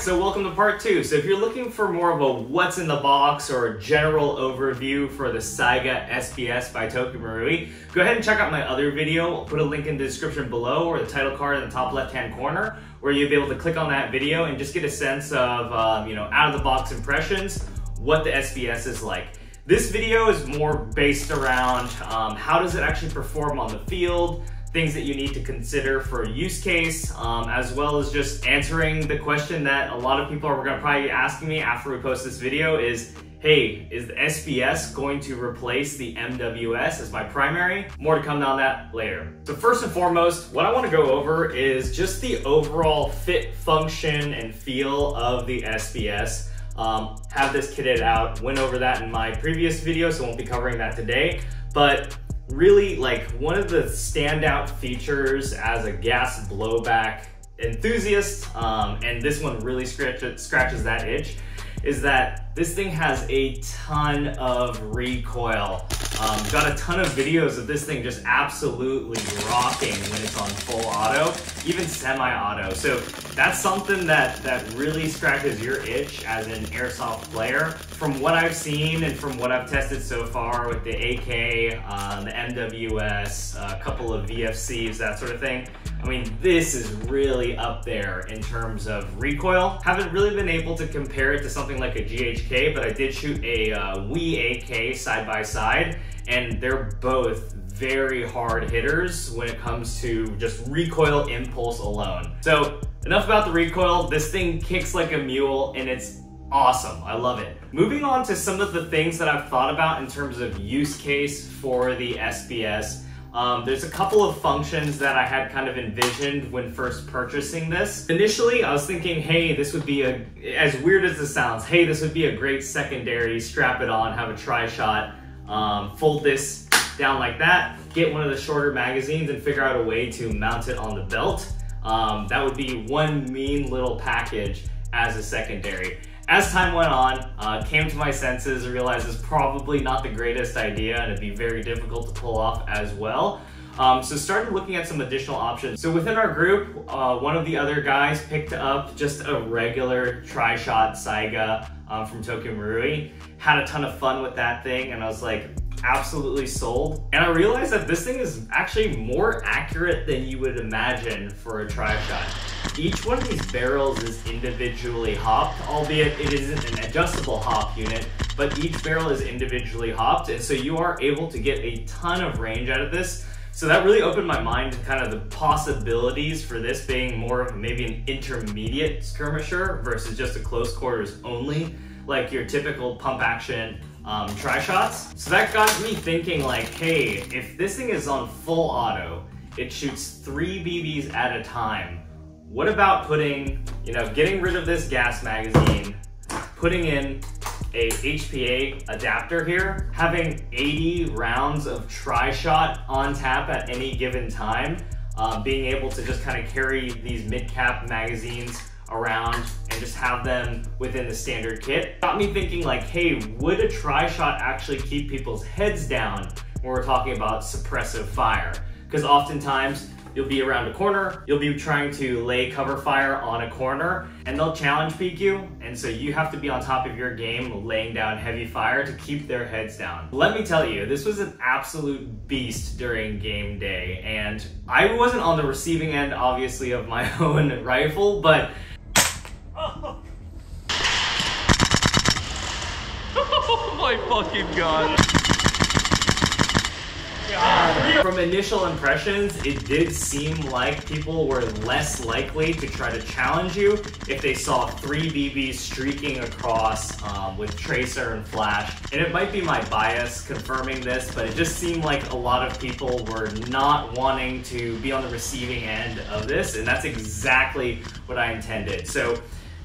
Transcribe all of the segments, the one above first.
Alright, so welcome to part two. So if you're looking for more of a what's in the box or a general overview for the Saiga SBS by Tokyo Marui, go ahead and check out my other video. I'll put a link in the description below or the title card in the top left hand corner where you'll be able to click on that video and just get a sense of, um, you know, out of the box impressions, what the SBS is like. This video is more based around um, how does it actually perform on the field, things that you need to consider for a use case, um, as well as just answering the question that a lot of people are gonna probably asking me after we post this video is, hey, is the SBS going to replace the MWS as my primary? More to come on that later. So first and foremost, what I wanna go over is just the overall fit, function, and feel of the SBS. Um, have this kitted out, went over that in my previous video, so won't be covering that today. But really like one of the standout features as a gas blowback enthusiast, um, and this one really scratch, scratches that itch, is that this thing has a ton of recoil. Um, got a ton of videos of this thing just absolutely rocking when it's on full auto, even semi-auto. So that's something that, that really scratches your itch as an airsoft player. From what I've seen and from what I've tested so far with the AK, uh, the MWS, a couple of VFCs, that sort of thing, I mean, this is really up there in terms of recoil. Haven't really been able to compare it to something like a GHK, but I did shoot a uh, WE AK side by side, and they're both very hard hitters when it comes to just recoil impulse alone. So enough about the recoil. This thing kicks like a mule and it's awesome. I love it. Moving on to some of the things that I've thought about in terms of use case for the SBS. Um, there's a couple of functions that I had kind of envisioned when first purchasing this. Initially, I was thinking, hey, this would be a, as weird as this sounds, hey, this would be a great secondary, strap it on, have a tri-shot, um, fold this down like that, get one of the shorter magazines and figure out a way to mount it on the belt. Um, that would be one mean little package as a secondary. As time went on, uh, came to my senses, and realized it's probably not the greatest idea and it'd be very difficult to pull off as well. Um, so started looking at some additional options. So within our group, uh, one of the other guys picked up just a regular tri-shot Saiga um, from Tokyo Marui. Had a ton of fun with that thing and I was like, absolutely sold. And I realized that this thing is actually more accurate than you would imagine for a tri-shot. Each one of these barrels is individually hopped, albeit it isn't an adjustable hop unit, but each barrel is individually hopped, and so you are able to get a ton of range out of this. So that really opened my mind to kind of the possibilities for this being more of maybe an intermediate skirmisher versus just a close quarters only, like your typical pump action um, tri-shots. So that got me thinking like, hey, if this thing is on full auto, it shoots three BBs at a time, what about putting, you know, getting rid of this gas magazine, putting in a HPA adapter here, having 80 rounds of tri-shot on tap at any given time, um, being able to just kind of carry these mid-cap magazines around and just have them within the standard kit. Got me thinking like, hey, would a tri-shot actually keep people's heads down when we're talking about suppressive fire? Because oftentimes You'll be around a corner, you'll be trying to lay cover fire on a corner, and they'll challenge peek you, and so you have to be on top of your game laying down heavy fire to keep their heads down. Let me tell you, this was an absolute beast during game day, and I wasn't on the receiving end, obviously, of my own rifle, but... Oh, my fucking god. From initial impressions, it did seem like people were less likely to try to challenge you if they saw three BBs streaking across um, with tracer and flash. And it might be my bias confirming this, but it just seemed like a lot of people were not wanting to be on the receiving end of this, and that's exactly what I intended. So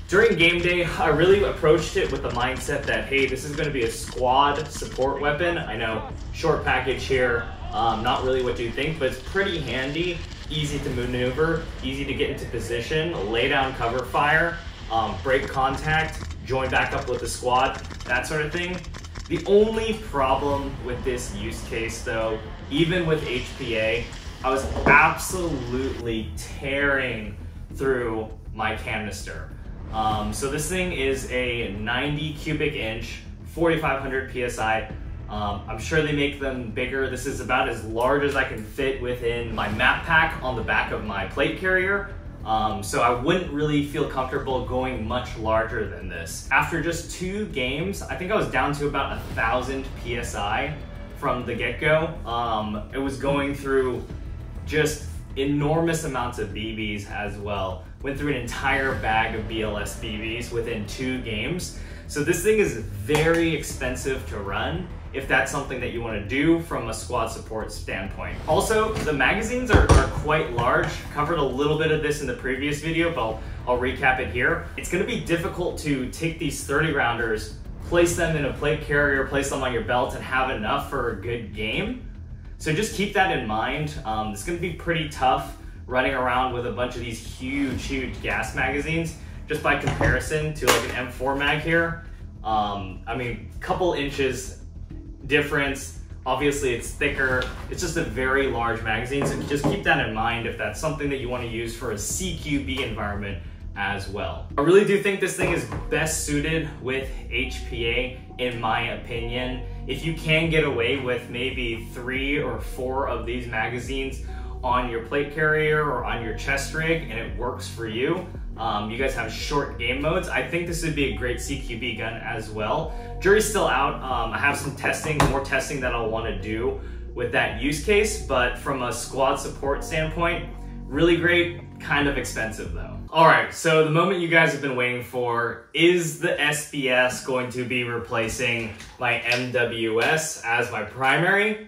during game day, I really approached it with the mindset that, hey, this is going to be a squad support weapon. I know short package here, um, not really what you think, but it's pretty handy, easy to maneuver, easy to get into position, lay down cover fire, um, break contact, join back up with the squad, that sort of thing. The only problem with this use case though, even with HPA, I was absolutely tearing through my canister. Um, so this thing is a 90 cubic inch, 4,500 PSI. Um, I'm sure they make them bigger. This is about as large as I can fit within my map pack on the back of my plate carrier. Um, so I wouldn't really feel comfortable going much larger than this. After just two games, I think I was down to about a thousand PSI from the get-go. Um, it was going through just enormous amounts of BBs as well. Went through an entire bag of BLS BBs within two games. So this thing is very expensive to run if that's something that you want to do from a squad support standpoint. Also, the magazines are, are quite large. Covered a little bit of this in the previous video, but I'll, I'll recap it here. It's going to be difficult to take these 30 rounders, place them in a plate carrier, place them on your belt, and have enough for a good game. So just keep that in mind. Um, it's going to be pretty tough running around with a bunch of these huge, huge gas magazines just by comparison to like an M4 mag here. Um, I mean, couple inches difference. Obviously, it's thicker. It's just a very large magazine, so just keep that in mind if that's something that you want to use for a CQB environment as well. I really do think this thing is best suited with HPA, in my opinion. If you can get away with maybe three or four of these magazines on your plate carrier or on your chest rig and it works for you, um, you guys have short game modes. I think this would be a great CQB gun as well. Jury's still out. Um, I have some testing, more testing that I'll want to do with that use case, but from a squad support standpoint, really great, kind of expensive though. All right, so the moment you guys have been waiting for, is the SBS going to be replacing my MWS as my primary?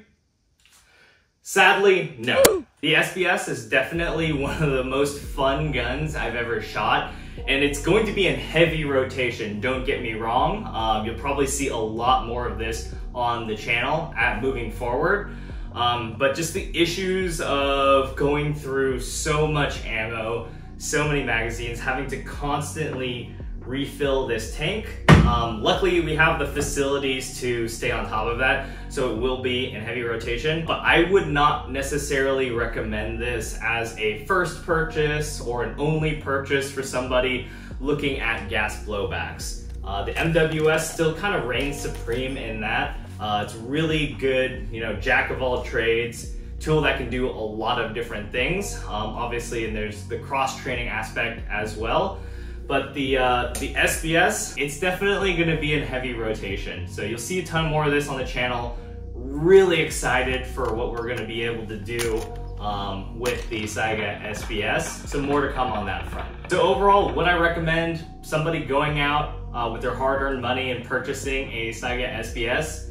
Sadly, no. The SBS is definitely one of the most fun guns I've ever shot, and it's going to be in heavy rotation, don't get me wrong. Um, you'll probably see a lot more of this on the channel at moving forward. Um, but just the issues of going through so much ammo, so many magazines, having to constantly refill this tank. Um, luckily, we have the facilities to stay on top of that, so it will be in heavy rotation. But I would not necessarily recommend this as a first purchase or an only purchase for somebody looking at gas blowbacks. Uh, the MWS still kind of reigns supreme in that. Uh, it's really good, you know, jack of all trades tool that can do a lot of different things. Um, obviously, and there's the cross training aspect as well. But the, uh, the SBS, it's definitely gonna be in heavy rotation. So you'll see a ton more of this on the channel. Really excited for what we're gonna be able to do um, with the Saiga SBS. So more to come on that front. So overall, would I recommend somebody going out uh, with their hard-earned money and purchasing a Saiga SBS?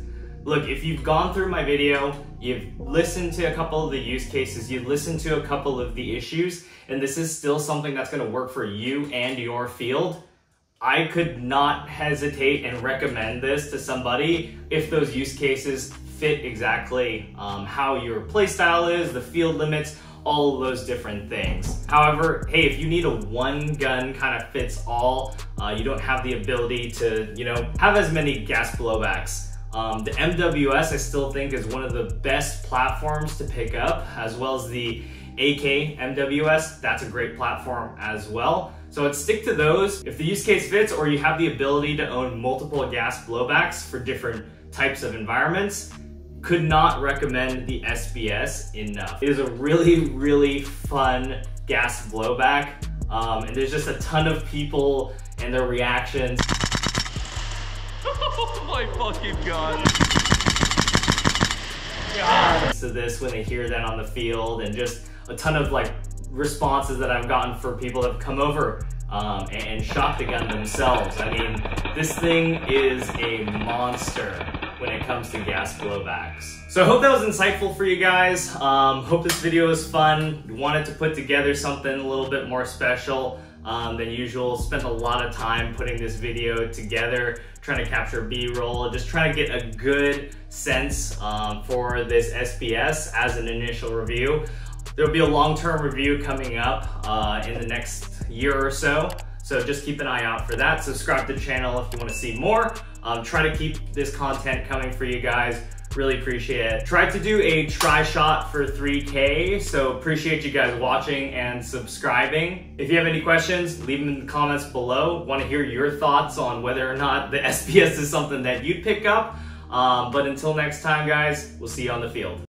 Look, if you've gone through my video, you've listened to a couple of the use cases, you've listened to a couple of the issues, and this is still something that's gonna work for you and your field, I could not hesitate and recommend this to somebody if those use cases fit exactly um, how your playstyle is, the field limits, all of those different things. However, hey, if you need a one gun kind of fits all, uh, you don't have the ability to, you know, have as many gas blowbacks um, the MWS I still think is one of the best platforms to pick up, as well as the AK MWS. That's a great platform as well. So I'd stick to those. If the use case fits or you have the ability to own multiple gas blowbacks for different types of environments, could not recommend the SBS enough. It is a really, really fun gas blowback. Um, and there's just a ton of people and their reactions. My fucking god. God. To this when they hear that on the field and just a ton of like responses that I've gotten for people that have come over um, and shot the gun themselves. I mean, this thing is a monster when it comes to gas blowbacks. So I hope that was insightful for you guys. Um, hope this video was fun. Wanted to put together something a little bit more special um, than usual. Spent a lot of time putting this video together, trying to capture B-roll, just trying to get a good sense um, for this SBS as an initial review. There'll be a long-term review coming up uh, in the next year or so. So just keep an eye out for that. Subscribe to the channel if you want to see more. Um, try to keep this content coming for you guys. Really appreciate it. Tried to do a tri-shot for 3K, so appreciate you guys watching and subscribing. If you have any questions, leave them in the comments below. Want to hear your thoughts on whether or not the SBS is something that you'd pick up. Um, but until next time, guys, we'll see you on the field.